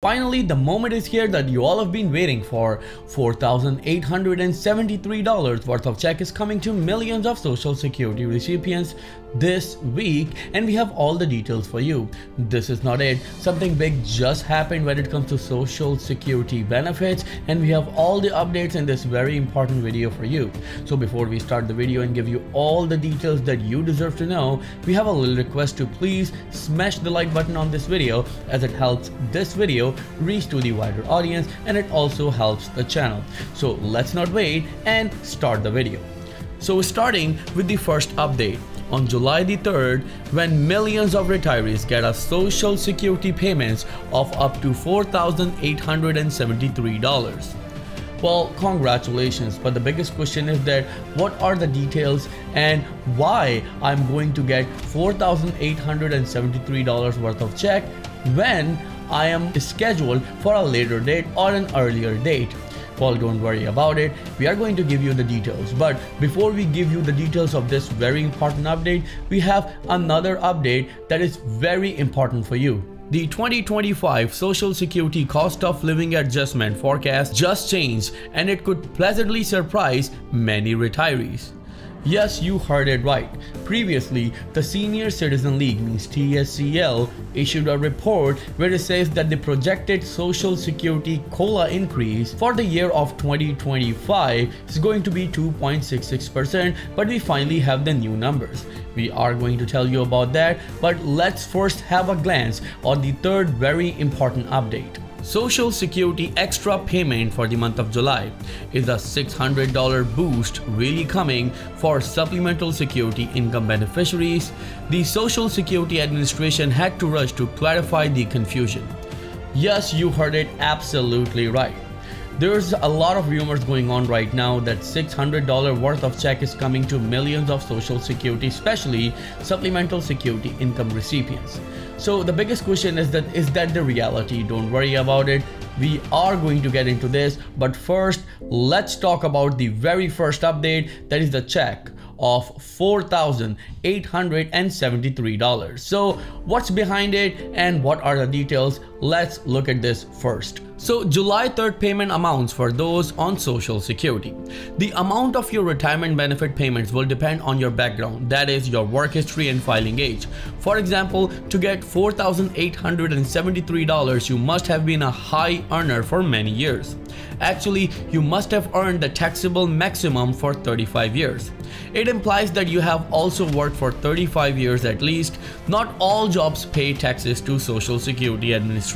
Finally, the moment is here that you all have been waiting for. $4,873 worth of check is coming to millions of social security recipients this week and we have all the details for you. This is not it. Something big just happened when it comes to social security benefits and we have all the updates in this very important video for you. So before we start the video and give you all the details that you deserve to know, we have a little request to please smash the like button on this video as it helps this video reach to the wider audience and it also helps the channel. So let's not wait and start the video. So starting with the first update on July the 3rd when millions of retirees get a social security payments of up to $4,873. Well, congratulations, but the biggest question is that what are the details and why I'm going to get $4,873 worth of check when I am scheduled for a later date or an earlier date. Well, don't worry about it. We are going to give you the details. But before we give you the details of this very important update, we have another update that is very important for you. The 2025 Social Security Cost of Living Adjustment forecast just changed and it could pleasantly surprise many retirees. Yes, you heard it right. Previously, the Senior Citizen League, means TSCL, issued a report where it says that the projected Social Security COLA increase for the year of 2025 is going to be 2.66%, but we finally have the new numbers. We are going to tell you about that, but let's first have a glance on the third very important update. Social Security extra payment for the month of July. Is a $600 boost really coming for supplemental security income beneficiaries? The Social Security Administration had to rush to clarify the confusion. Yes, you heard it absolutely right. There's a lot of rumors going on right now that $600 worth of check is coming to millions of social security, especially supplemental security income recipients. So the biggest question is that is that the reality? Don't worry about it. We are going to get into this, but first let's talk about the very first update that is the check of $4,873. So what's behind it and what are the details? Let's look at this first. So July 3rd payment amounts for those on Social Security. The amount of your retirement benefit payments will depend on your background, that is your work history and filing age. For example, to get $4,873, you must have been a high earner for many years. Actually, you must have earned the taxable maximum for 35 years. It implies that you have also worked for 35 years at least. Not all jobs pay taxes to Social Security Administration.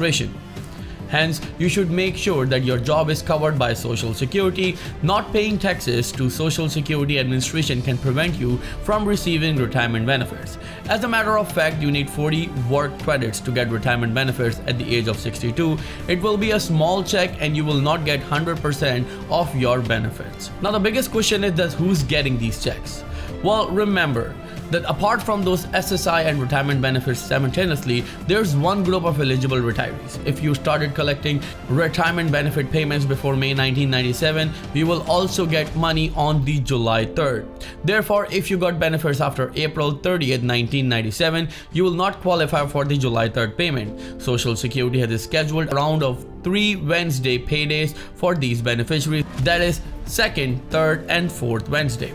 Hence, you should make sure that your job is covered by Social Security. Not paying taxes to Social Security Administration can prevent you from receiving retirement benefits. As a matter of fact, you need 40 work credits to get retirement benefits at the age of 62. It will be a small check and you will not get 100% of your benefits. Now the biggest question is that who's getting these checks? Well, remember, that apart from those SSI and retirement benefits simultaneously, there's one group of eligible retirees. If you started collecting retirement benefit payments before May 1997, you will also get money on the July 3rd. Therefore, if you got benefits after April 30th, 1997, you will not qualify for the July 3rd payment. Social Security has scheduled a round of three Wednesday paydays for these beneficiaries, that is 2nd, 3rd, and 4th Wednesday.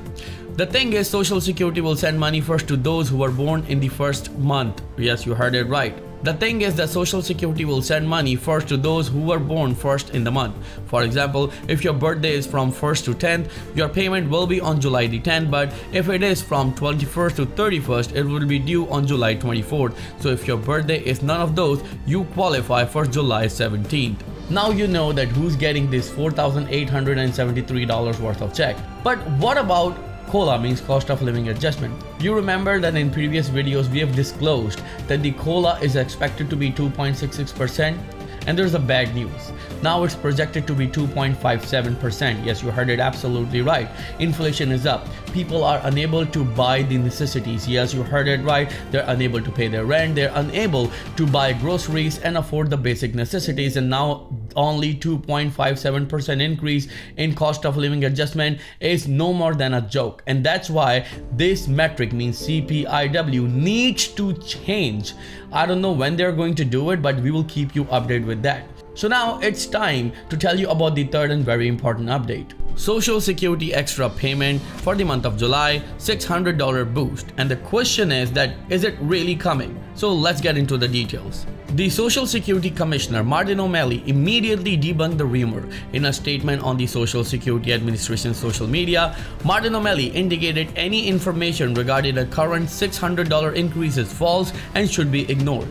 The thing is, Social Security will send money first to those who were born in the first month. Yes, you heard it right. The thing is that Social Security will send money first to those who were born first in the month. For example, if your birthday is from 1st to 10th, your payment will be on July the 10th, but if it is from 21st to 31st, it will be due on July 24th. So if your birthday is none of those, you qualify for July 17th. Now you know that who's getting this $4,873 worth of check. But what about COLA means cost of living adjustment. You remember that in previous videos we have disclosed that the COLA is expected to be 2.66% and there's a bad news. Now it's projected to be 2.57%. Yes, you heard it absolutely right. Inflation is up. People are unable to buy the necessities. Yes, you heard it right. They're unable to pay their rent. They're unable to buy groceries and afford the basic necessities. And now only 2.57% increase in cost of living adjustment is no more than a joke. And that's why this metric means CPIW needs to change. I don't know when they're going to do it, but we will keep you updated with that. So now it's time to tell you about the third and very important update. Social Security extra payment for the month of July, $600 boost. And the question is that is it really coming? So let's get into the details. The Social Security Commissioner Martin O'Malley immediately debunked the rumor. In a statement on the Social Security Administration's social media, Martin O'Malley indicated any information regarding the current $600 increase is false and should be ignored.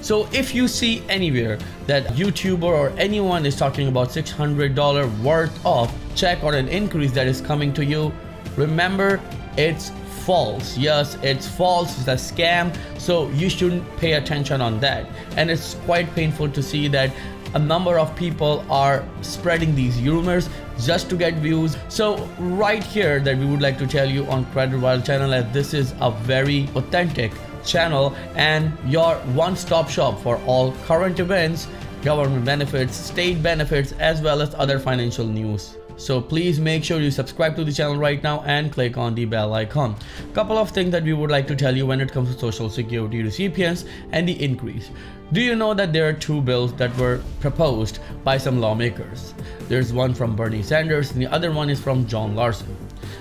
So if you see anywhere that YouTuber or anyone is talking about $600 worth of check or an increase that is coming to you, remember it's false. Yes, it's false, it's a scam. So you shouldn't pay attention on that. And it's quite painful to see that a number of people are spreading these rumors just to get views so right here that we would like to tell you on Credit Viral channel that this is a very authentic channel and your one-stop shop for all current events, government benefits, state benefits, as well as other financial news. So please make sure you subscribe to the channel right now and click on the bell icon. Couple of things that we would like to tell you when it comes to social security recipients and the increase. Do you know that there are two bills that were proposed by some lawmakers? There's one from Bernie Sanders and the other one is from John Larson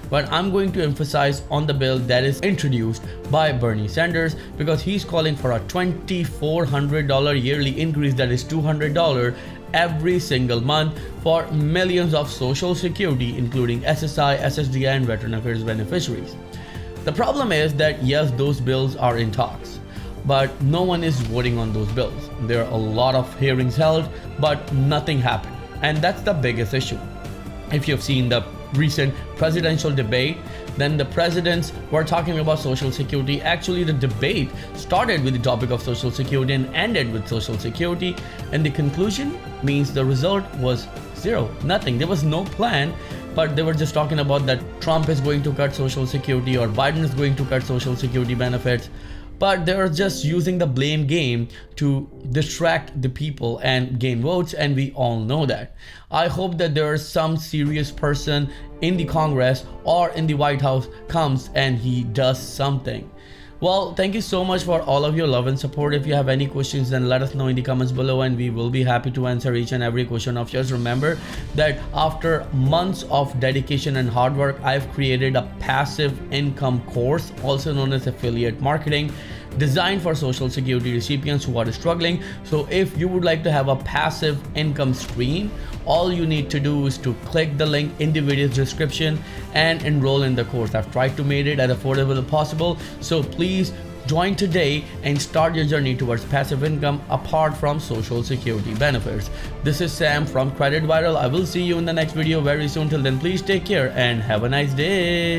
but I'm going to emphasize on the bill that is introduced by Bernie Sanders because he's calling for a $2,400 yearly increase that is $200 every single month for millions of Social Security, including SSI, SSDI, and Veteran Affairs beneficiaries. The problem is that yes, those bills are in talks, but no one is voting on those bills. There are a lot of hearings held, but nothing happened. And that's the biggest issue. If you've seen the recent presidential debate then the presidents were talking about social security actually the debate started with the topic of social security and ended with social security and the conclusion means the result was zero nothing. There was no plan but they were just talking about that trump is going to cut social security or biden is going to cut social security benefits but they're just using the blame game to distract the people and gain votes and we all know that. I hope that there is some serious person in the congress or in the white house comes and he does something well, thank you so much for all of your love and support. If you have any questions, then let us know in the comments below and we will be happy to answer each and every question of yours. Remember that after months of dedication and hard work, I've created a passive income course, also known as affiliate marketing designed for social security recipients who are struggling. So if you would like to have a passive income stream, all you need to do is to click the link in the video's description and enroll in the course. I've tried to make it as affordable as possible. So please join today and start your journey towards passive income apart from social security benefits. This is Sam from Credit Viral. I will see you in the next video very soon. Till then, please take care and have a nice day.